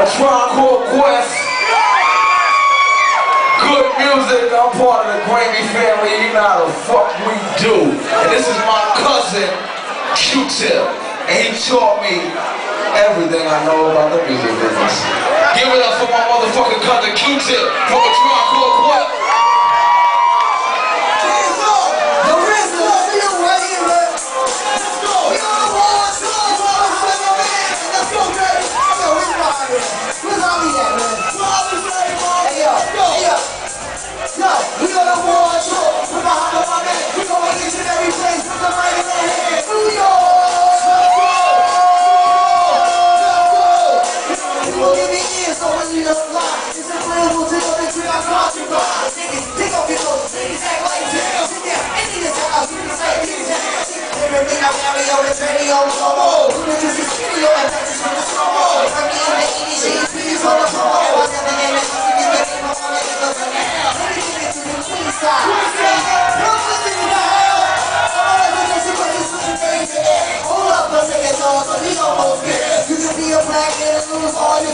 A Quest. Good music. I'm part of the Grammy family. You know how the fuck we do. And this is my cousin, Q-Tip. And he taught me everything I know about the music business. Give it up for my motherfucking cousin, Q-Tip.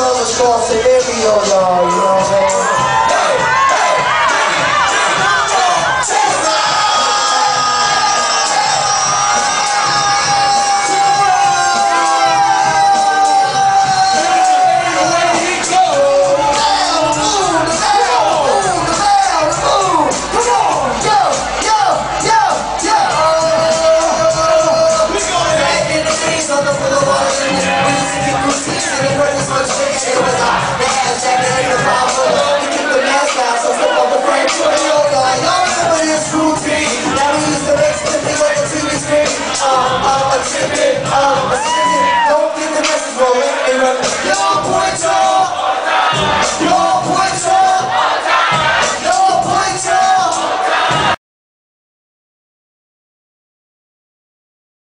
Eu the score, say every other, you know what I'm saying? I'm a champion. I'm a champion. Don't get the message, roll it and run. Y'all boy, try.